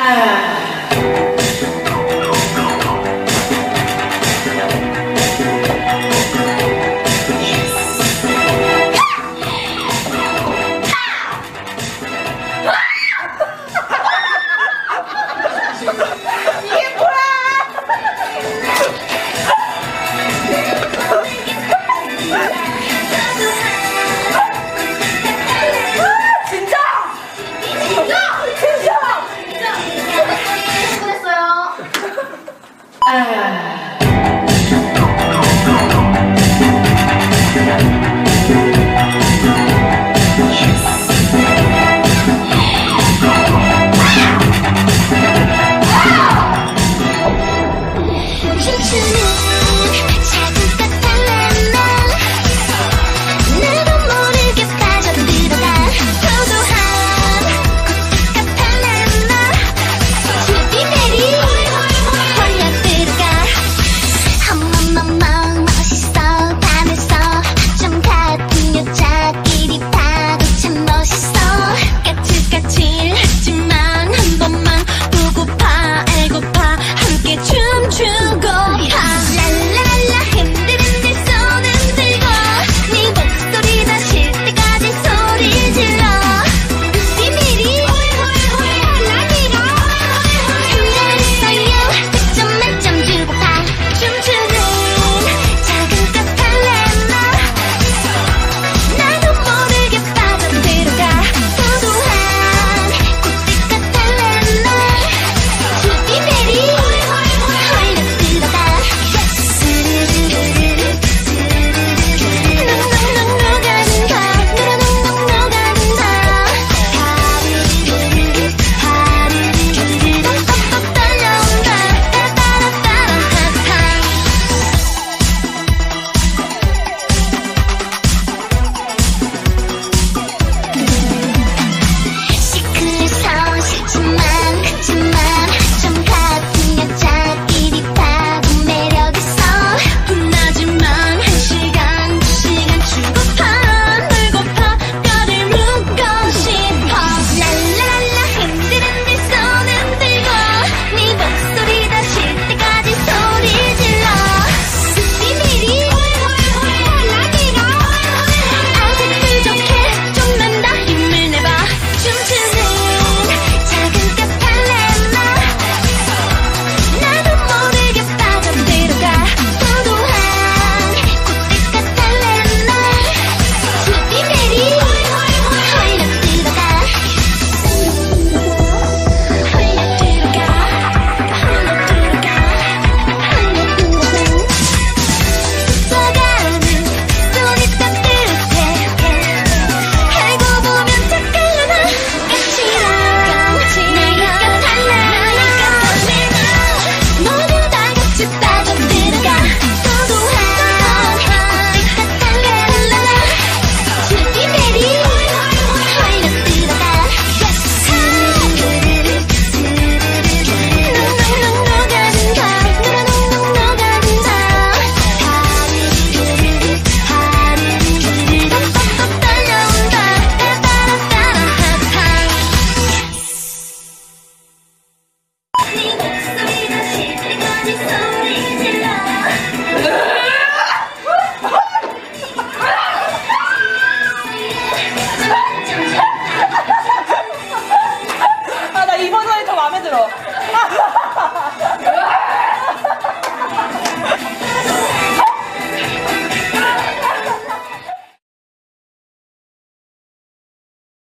Ha ha ha! 哎。